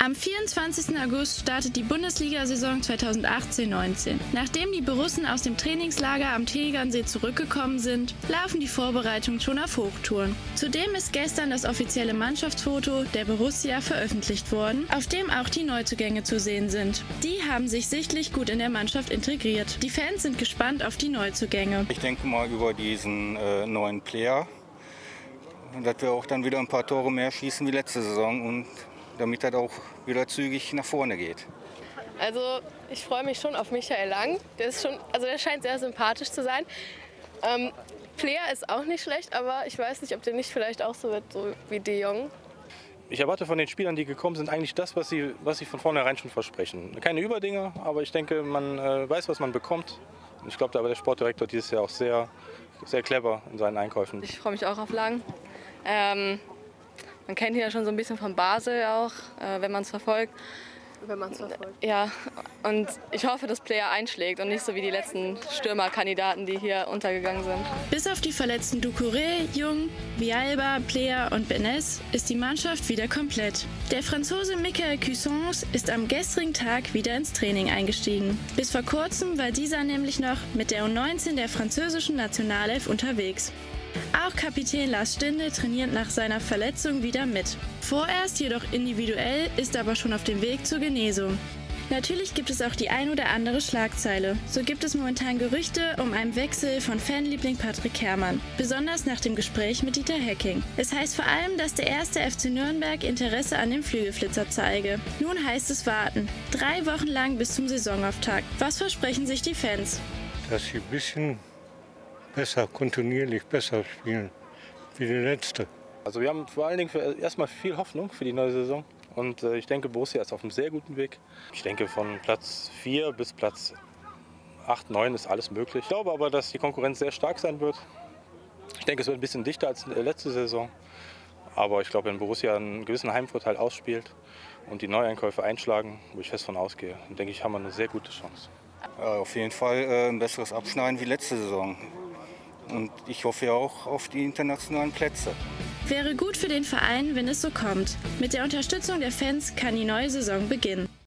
Am 24. August startet die Bundesliga-Saison 2018-19. Nachdem die Borussen aus dem Trainingslager am Tegernsee zurückgekommen sind, laufen die Vorbereitungen schon auf Hochtouren. Zudem ist gestern das offizielle Mannschaftsfoto der Borussia veröffentlicht worden, auf dem auch die Neuzugänge zu sehen sind. Die haben sich sichtlich gut in der Mannschaft integriert. Die Fans sind gespannt auf die Neuzugänge. Ich denke mal über diesen äh, neuen Player, dass wir auch dann wieder ein paar Tore mehr schießen wie letzte Saison und damit das auch wieder zügig nach vorne geht. Also ich freue mich schon auf Michael Lang. Der ist schon, also der scheint sehr sympathisch zu sein. Ähm, Player ist auch nicht schlecht, aber ich weiß nicht, ob der nicht vielleicht auch so wird, so wie De Jong. Ich erwarte von den Spielern, die gekommen sind, eigentlich das, was sie, was sie von vornherein schon versprechen. Keine Überdinger, aber ich denke, man äh, weiß, was man bekommt. Und ich glaube, da war der Sportdirektor dieses Jahr auch sehr, sehr clever in seinen Einkäufen. Ich freue mich auch auf Lang. Ähm, man kennt ihn ja schon so ein bisschen von Basel auch, äh, wenn man es verfolgt. Wenn man es verfolgt. Ja, und ich hoffe, dass Player einschlägt und nicht so wie die letzten Stürmerkandidaten, die hier untergegangen sind. Bis auf die verletzten Ducouré, Jung, Vialba, Player und Benes ist die Mannschaft wieder komplett. Der Franzose Michael Cuissons ist am gestrigen Tag wieder ins Training eingestiegen. Bis vor kurzem war dieser nämlich noch mit der U19 der französischen Nationalelf unterwegs. Auch Kapitän Lars Stinde trainiert nach seiner Verletzung wieder mit. Vorerst jedoch individuell, ist aber schon auf dem Weg zur Genesung. Natürlich gibt es auch die ein oder andere Schlagzeile. So gibt es momentan Gerüchte um einen Wechsel von Fanliebling Patrick Herrmann, besonders nach dem Gespräch mit Dieter Hecking. Es heißt vor allem, dass der erste FC Nürnberg Interesse an dem Flügelflitzer zeige. Nun heißt es warten. Drei Wochen lang bis zum Saisonauftakt. Was versprechen sich die Fans? Dass sie ein bisschen besser, kontinuierlich besser spielen wie die letzte. Also wir haben vor allen Dingen für, erstmal viel Hoffnung für die neue Saison. Und äh, ich denke, Borussia ist auf einem sehr guten Weg. Ich denke, von Platz 4 bis Platz 8, 9 ist alles möglich. Ich glaube aber, dass die Konkurrenz sehr stark sein wird. Ich denke, es wird ein bisschen dichter als letzte Saison. Aber ich glaube, wenn Borussia einen gewissen Heimvorteil ausspielt und die Neueinkäufe einschlagen, wo ich fest von ausgehe, dann denke ich, haben wir eine sehr gute Chance. Ja, auf jeden Fall äh, ein besseres Abschneiden wie letzte Saison. Und ich hoffe auch auf die internationalen Plätze. Wäre gut für den Verein, wenn es so kommt. Mit der Unterstützung der Fans kann die neue Saison beginnen.